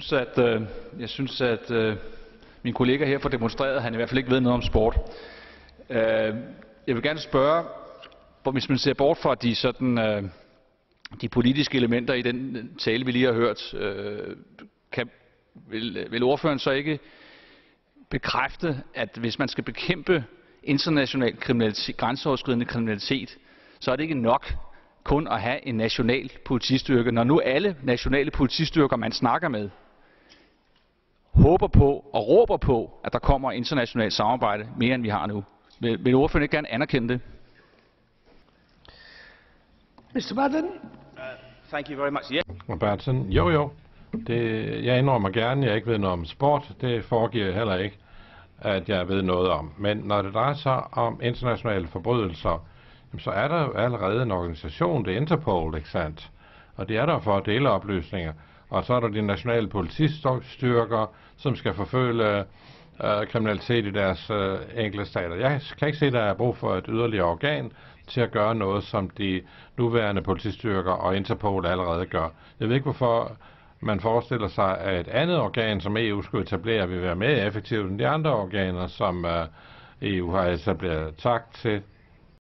synes, at, øh, jeg synes, at øh, min kollega her får demonstreret, at han i hvert fald ikke ved noget om sport. Øh, jeg vil gerne spørge, hvor hvis man ser bort fra de, sådan, øh, de politiske elementer i den øh, tale, vi lige har hørt, øh, kan, vil, øh, vil ordføreren så ikke bekræfte, at hvis man skal bekæmpe international kriminalitet, grænseoverskridende kriminalitet, så er det ikke nok kun at have en national politistyrke, når nu alle nationale politistyrker, man snakker med, håber på og råber på, at der kommer internationalt samarbejde mere end vi har nu. Vil, vil ordføreren ikke gerne anerkende det? Mr. Madden? Thank you very much. Yeah. Bertsen, jo jo. Det, jeg indrømmer gerne, at jeg ikke ved noget om sport. Det foregiver jeg heller ikke, at jeg ved noget om. Men når det drejer sig om internationale forbrydelser, så er der jo allerede en organisation, det er Interpol, ikke sandt? Og det er der for at dele oplysninger. Og så er der de nationale politistyrker, som skal forfølge øh, kriminalitet i deres øh, enkelte stater. Jeg kan ikke se, at der er brug for et yderligere organ til at gøre noget, som de nuværende politistyrker og Interpol allerede gør. Jeg ved ikke, hvorfor man forestiller sig, at et andet organ, som EU skulle etablere, vil være mere effektivt end de andre organer, som øh, EU har etableret. Tak til